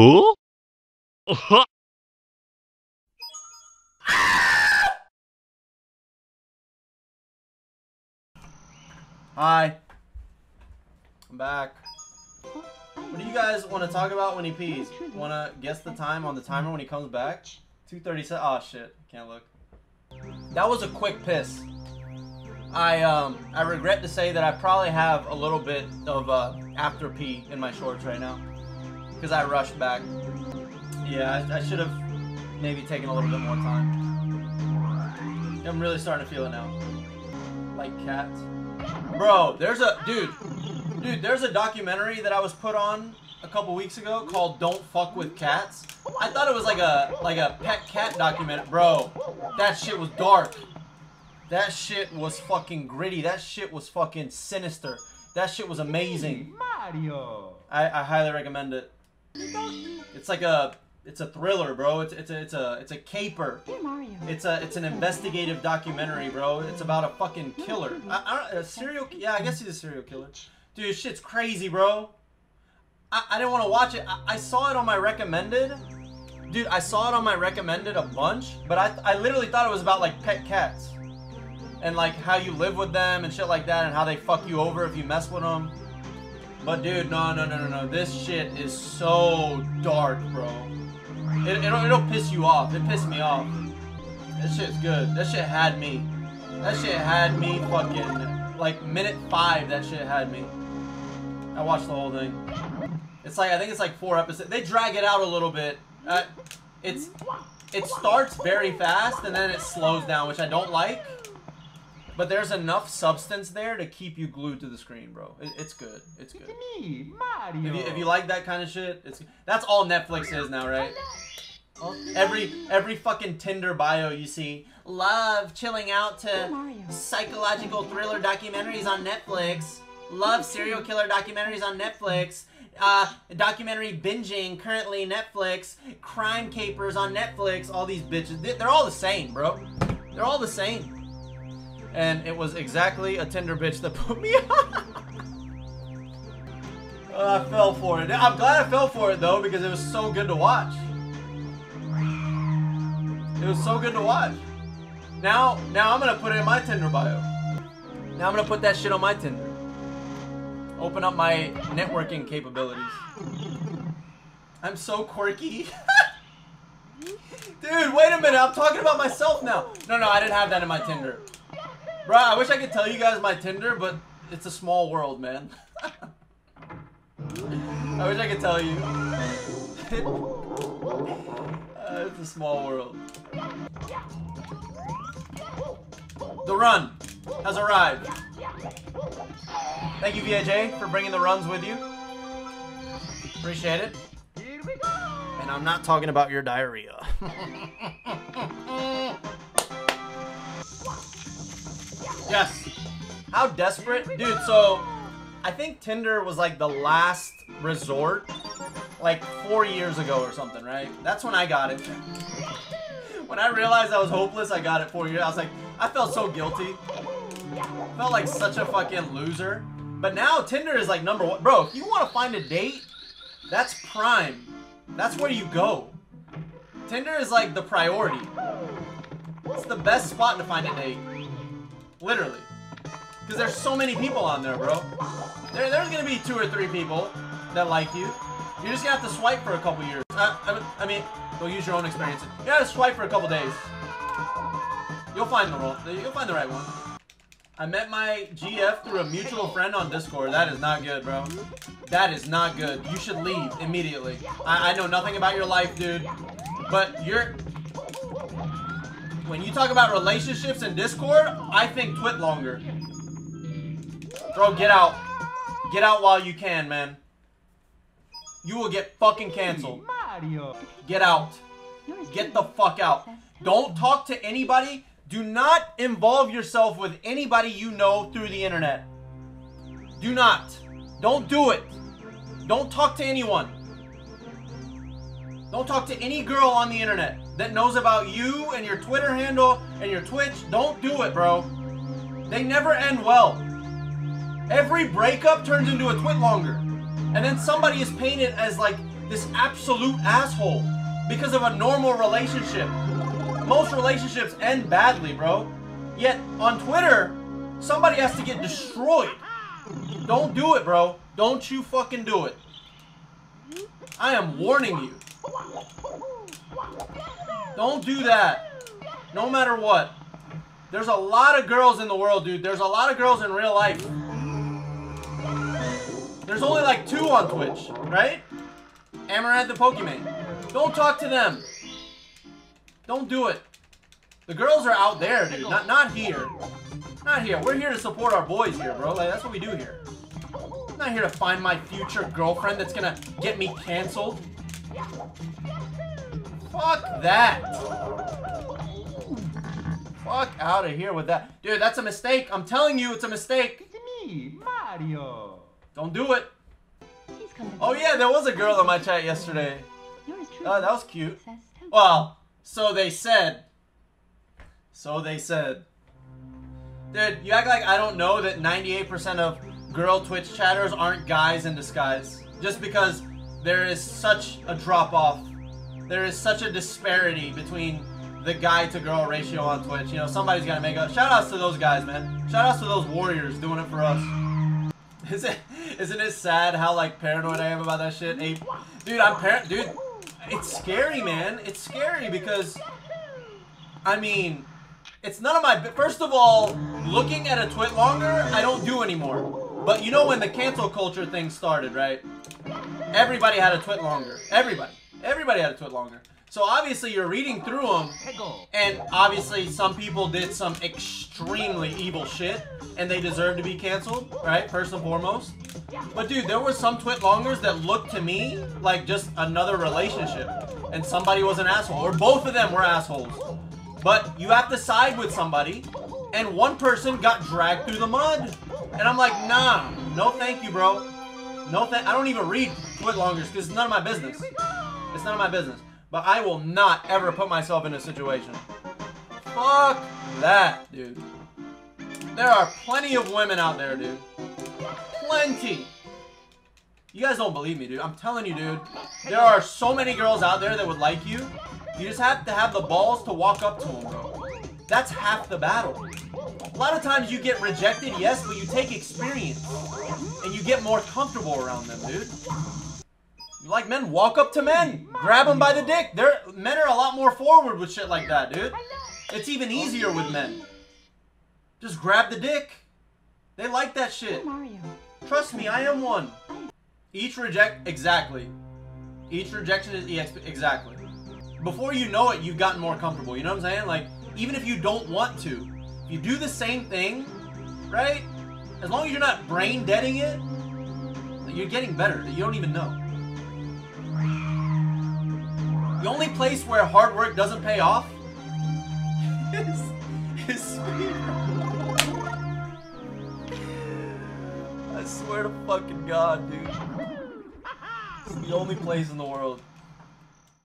Huh? Uh-huh. Hi. I'm back. What do you guys want to talk about when he pees? Want to guess the time on the timer when he comes back? 2:37. Oh shit, can't look. That was a quick piss. I um I regret to say that I probably have a little bit of uh, after pee in my shorts right now because I rushed back. Yeah, I, I should have maybe taken a little bit more time. I'm really starting to feel it now. Like cats. Bro, there's a dude, dude. There's a documentary that I was put on a couple weeks ago called "Don't Fuck with Cats." I thought it was like a like a pet cat documentary, bro. That shit was dark. That shit was fucking gritty. That shit was fucking sinister. That shit was amazing. Mario. I, I highly recommend it. It's like a it's a thriller, bro. It's it's a it's a it's a caper. Dear Mario. It's a it's an investigative documentary, bro. It's about a fucking killer. I, I don't, a serial. Yeah, I guess he's a serial killer. Dude, shit's crazy, bro. I, I didn't want to watch it. I, I saw it on my recommended. Dude, I saw it on my recommended a bunch, but I I literally thought it was about like pet cats. And like how you live with them and shit like that, and how they fuck you over if you mess with them. But dude, no, no, no, no, no. This shit is so dark, bro. It, it'll, it'll piss you off. It pissed me off. That shit's good. That shit had me. That shit had me fucking like minute five. That shit had me. I watched the whole thing. It's like I think it's like four episodes. They drag it out a little bit. Uh, it's it starts very fast and then it slows down, which I don't like. But there's enough substance there to keep you glued to the screen, bro. It, it's good. It's good. It's me, Mario. If you, if you like that kind of shit, it's that's all Netflix is now, right? Every every fucking Tinder bio you see, love chilling out to psychological thriller documentaries on Netflix. Love serial killer documentaries on Netflix. Uh, documentary binging currently Netflix. Crime capers on Netflix. All these bitches, they're all the same, bro. They're all the same. And it was exactly a Tinder bitch that put me on. Uh, I fell for it. I'm glad I fell for it though because it was so good to watch. It was so good to watch. Now, now I'm gonna put it in my Tinder bio. Now I'm gonna put that shit on my Tinder. Open up my networking capabilities. I'm so quirky. Dude, wait a minute. I'm talking about myself now. No, no, I didn't have that in my Tinder. Bro, I wish I could tell you guys my Tinder, but it's a small world, man. I wish I could tell you. Uh, it's a small world. The run has arrived. Thank you, VJ, for bringing the runs with you. Appreciate it. And I'm not talking about your diarrhea. yes. How desperate? Dude, so I think Tinder was like the last resort like four years ago or something, right? That's when I got it. when I realized I was hopeless, I got it four years. I was like, I felt so guilty. Felt like such a fucking loser. But now Tinder is like number one. Bro, if you want to find a date, that's prime. That's where you go. Tinder is like the priority. It's the best spot to find a date. Literally. Because there's so many people on there, bro. There, there's gonna be two or three people that like you. You're just gonna have to swipe for a couple years. Uh, I, I mean, go use your own experience. You gotta swipe for a couple days. You'll find the wrong. You'll find the right one. I met my GF through a mutual friend on Discord. That is not good, bro. That is not good. You should leave immediately. I, I know nothing about your life, dude. But you're. When you talk about relationships in Discord, I think twit longer. Bro, get out. Get out while you can, man. You will get fucking canceled. Get out. Get the fuck out. Don't talk to anybody. Do not involve yourself with anybody you know through the internet. Do not. Don't do it. Don't talk to anyone. Don't talk to any girl on the internet that knows about you and your Twitter handle and your Twitch. Don't do it, bro. They never end well. Every breakup turns into a twit longer. And then somebody is painted as like this absolute asshole because of a normal relationship. Most relationships end badly, bro. Yet on Twitter, somebody has to get destroyed. Don't do it, bro. Don't you fucking do it. I am warning you. Don't do that. No matter what. There's a lot of girls in the world, dude. There's a lot of girls in real life. There's only like two on Twitch, right? Amouranth the Pokimane. Don't talk to them. Don't do it. The girls are out there, dude. Not not here. Not here. We're here to support our boys here, bro. Like that's what we do here. I'm not here to find my future girlfriend that's gonna get me canceled. Fuck that. Fuck out of here with that. Dude, that's a mistake. I'm telling you, it's a mistake. It's me, Mario. Don't do it. He's come to Oh yeah, there was a girl in my chat yesterday. Oh, that was cute. Well, so they said. So they said. Dude, you act like I don't know that 98% of girl Twitch chatters aren't guys in disguise. Just because there is such a drop off. There is such a disparity between the guy to girl ratio on Twitch. You know, somebody's gotta make up. Shout outs to those guys, man. Shout outs to those warriors doing it for us. Is it, isn't it sad how like paranoid I am about that shit? Ape? Dude, I'm par- dude. It's scary, man. It's scary because, I mean, it's none of my. First of all, looking at a twit longer, I don't do anymore. But you know when the cancel culture thing started, right? Everybody had a twit longer. Everybody. Everybody had a twit longer. So obviously you're reading through them, and obviously some people did some extremely evil shit, and they deserve to be canceled, right? First and foremost. But dude, there were some twit longers that looked to me like just another relationship, and somebody was an asshole, or both of them were assholes. But you have to side with somebody, and one person got dragged through the mud, and I'm like, nah, no thank you, bro. No thank. I don't even read twit longers because it's none of my business. It's none of my business. But I will not ever put myself in a situation. Fuck that, dude. There are plenty of women out there, dude. Plenty. You guys don't believe me, dude. I'm telling you, dude. There are so many girls out there that would like you. You just have to have the balls to walk up to them, bro. That's half the battle. A lot of times you get rejected, yes, but you take experience. And you get more comfortable around them, dude. Like men, walk up to men, grab them by the dick. They're men are a lot more forward with shit like that, dude. It's even easier with men. Just grab the dick. They like that shit. Trust me, I am one. Each reject exactly. Each rejection is exactly. Before you know it, you've gotten more comfortable. You know what I'm saying? Like even if you don't want to, if you do the same thing, right? As long as you're not brain deading it, you're getting better. You don't even know. The only place where hard work doesn't pay off is, is speed. I swear to fucking God, dude. It's the only place in the world.